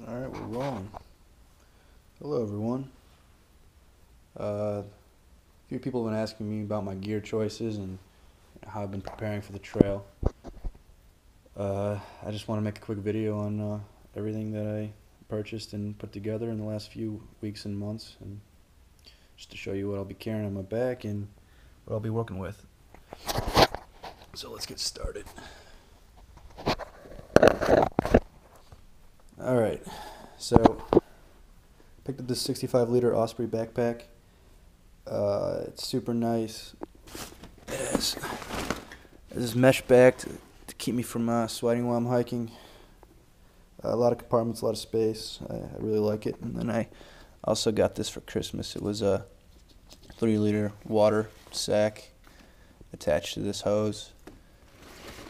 All right, we're rolling. Hello, everyone. Uh, a few people have been asking me about my gear choices and how I've been preparing for the trail. Uh, I just want to make a quick video on uh, everything that I purchased and put together in the last few weeks and months, and just to show you what I'll be carrying on my back and what I'll be working with. So let's get started. So picked up this 65 liter Osprey backpack. Uh, it's super nice. It has, it mesh back to, to keep me from uh, sweating while I'm hiking. Uh, a lot of compartments, a lot of space. I, I really like it. And then I also got this for Christmas. It was a three liter water sack attached to this hose.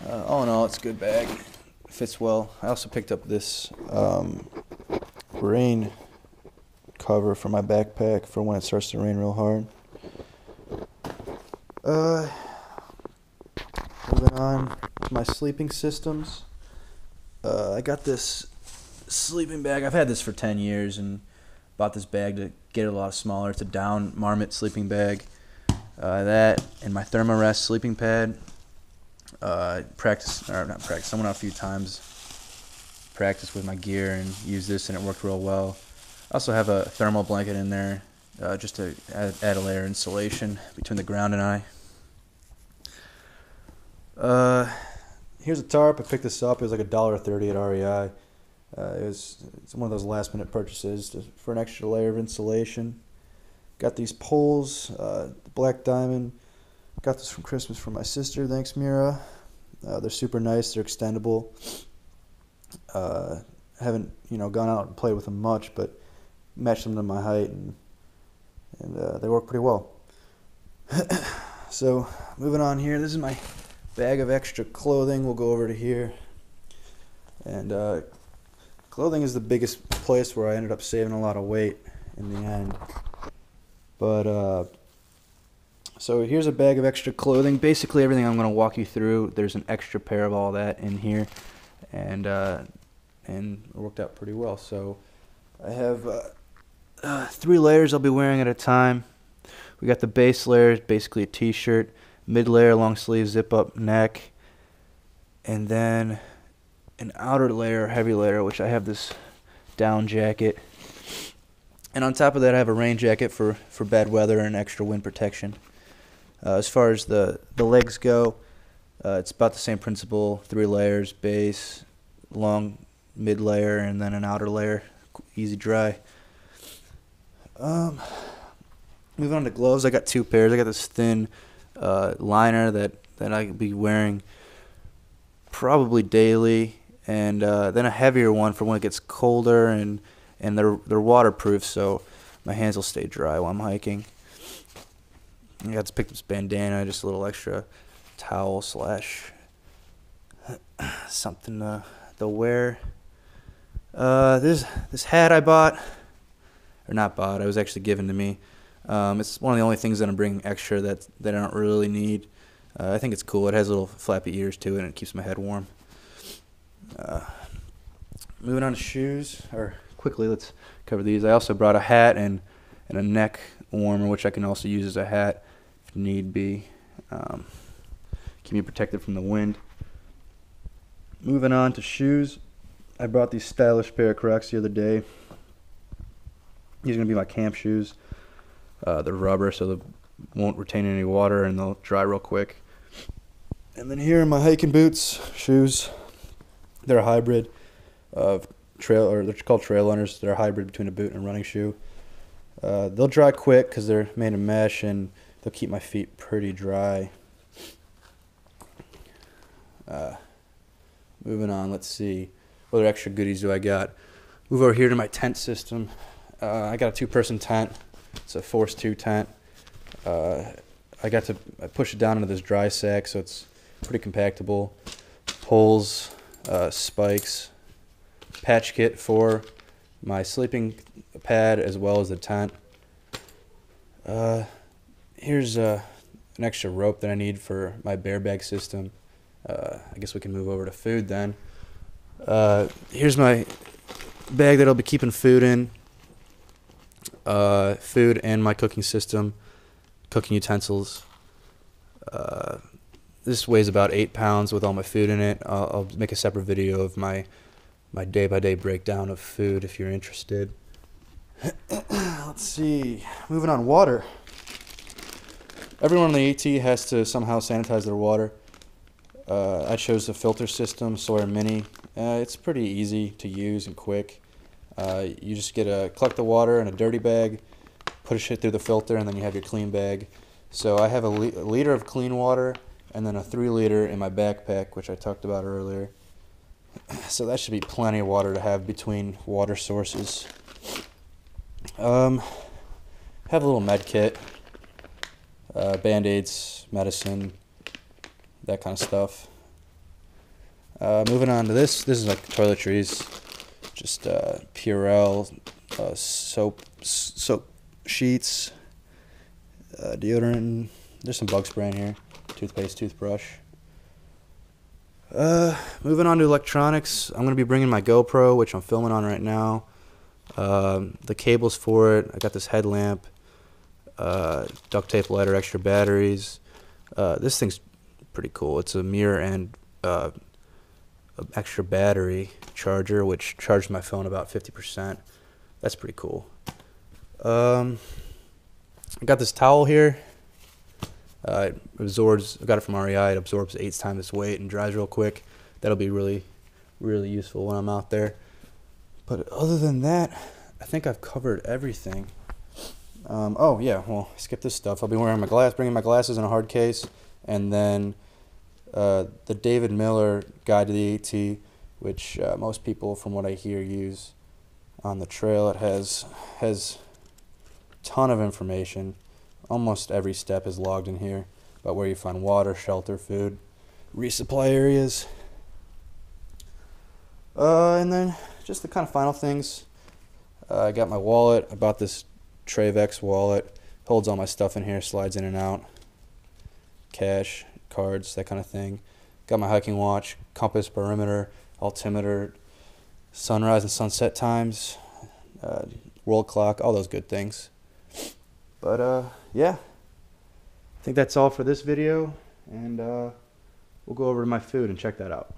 Uh, all in all, it's a good bag. Fits well. I also picked up this um, rain cover for my backpack for when it starts to rain real hard. Uh, moving on to my sleeping systems. Uh, I got this sleeping bag. I've had this for 10 years and bought this bag to get it a lot smaller. It's a down marmot sleeping bag. Uh, that and my Thermarest sleeping pad. Uh, practice or not practice. I went out a few times. Practice with my gear and use this, and it worked real well. I also have a thermal blanket in there, uh, just to add, add, a layer of insulation between the ground and I. Uh, here's a tarp. I picked this up. It was like a dollar thirty at REI. Uh, it was it's one of those last minute purchases to, for an extra layer of insulation. Got these poles, uh, black diamond. Got this from Christmas from my sister. Thanks, Mira. Uh, they're super nice. They're extendable. Uh, haven't you know gone out and played with them much, but matched them to my height and and uh, they work pretty well. so moving on here, this is my bag of extra clothing. We'll go over to here, and uh, clothing is the biggest place where I ended up saving a lot of weight in the end. But uh, so here's a bag of extra clothing. Basically everything I'm going to walk you through. There's an extra pair of all that in here, and uh, and it worked out pretty well. So I have uh, uh, three layers I'll be wearing at a time. We got the base layer, basically a t-shirt, mid layer, long sleeve, zip up neck, and then an outer layer, heavy layer, which I have this down jacket. And on top of that, I have a rain jacket for, for bad weather and extra wind protection. Uh, as far as the, the legs go, uh, it's about the same principle three layers, base, long mid layer, and then an outer layer, easy dry. Um, moving on to gloves, I got two pairs. I got this thin uh, liner that, that I could be wearing probably daily, and uh, then a heavier one for when it gets colder, and, and they're, they're waterproof, so my hands will stay dry while I'm hiking. I got to pick up this bandana, just a little extra towel slash something to, to wear. Uh, this this hat I bought, or not bought, it was actually given to me. Um, it's one of the only things that I'm bringing extra that that I don't really need. Uh, I think it's cool. It has little flappy ears too, and it keeps my head warm. Uh, moving on to shoes, or quickly, let's cover these. I also brought a hat and and a neck warmer, which I can also use as a hat if need be. Um, keep me protected from the wind. Moving on to shoes. I brought these stylish pair of Crocs the other day. These are going to be my camp shoes. Uh, they're rubber, so they won't retain any water and they'll dry real quick. And then here are my hiking boots, shoes. They're a hybrid of trail, or they're called trail runners. They're a hybrid between a boot and a running shoe. Uh, they'll dry quick because they're made of mesh and they'll keep my feet pretty dry. Uh, moving on, let's see. What other extra goodies do I got? Move over here to my tent system. Uh, I got a two-person tent. It's a Force 2 tent. Uh, I got to I push it down into this dry sack, so it's pretty compactable. Poles, uh, spikes, patch kit for my sleeping pad as well as the tent. Uh, here's uh, an extra rope that I need for my bear bag system. Uh, I guess we can move over to food then. Uh, here's my bag that I'll be keeping food in. Uh, food and my cooking system, cooking utensils. Uh, this weighs about eight pounds with all my food in it. I'll, I'll make a separate video of my my day by day breakdown of food if you're interested. Let's see. Moving on, water. Everyone on the AT has to somehow sanitize their water. Uh, I chose the filter system, Sawyer Mini. Uh, it's pretty easy to use and quick. Uh, you just get a collect the water in a dirty bag, push it through the filter, and then you have your clean bag. So I have a, li- a liter of clean water and then a three liter in my backpack, which I talked about earlier. So that should be plenty of water to have between water sources. Um, have a little med kit, uh, band aids, medicine, that kind of stuff. Uh, moving on to this, this is like toiletries, just uh, Purell, uh, soap, soap sheets, uh, deodorant. There's some bug spray in here, toothpaste, toothbrush. Uh, moving on to electronics, I'm gonna be bringing my GoPro, which I'm filming on right now. Um, the cables for it. I got this headlamp, uh, duct tape lighter, extra batteries. Uh, this thing's pretty cool. It's a mirror and uh, an extra battery charger, which charged my phone about 50%. That's pretty cool. Um, I got this towel here. Uh, it absorbs. I got it from REI. It absorbs eight times its weight and dries real quick. That'll be really, really useful when I'm out there. But other than that, I think I've covered everything. Um, oh yeah, well, skip this stuff. I'll be wearing my glass, bringing my glasses in a hard case, and then uh, the David Miller Guide to the AT, which uh, most people, from what I hear, use on the trail. It has has ton of information. Almost every step is logged in here about where you find water, shelter, food, resupply areas. Uh, and then just the kind of final things. Uh, I got my wallet. I bought this Travex wallet. Holds all my stuff in here, slides in and out. Cash, cards, that kind of thing. Got my hiking watch, compass, barometer, altimeter, sunrise and sunset times, uh, world clock, all those good things. But uh, yeah, I think that's all for this video, and uh, we'll go over to my food and check that out.